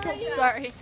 Sorry.